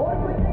Oh,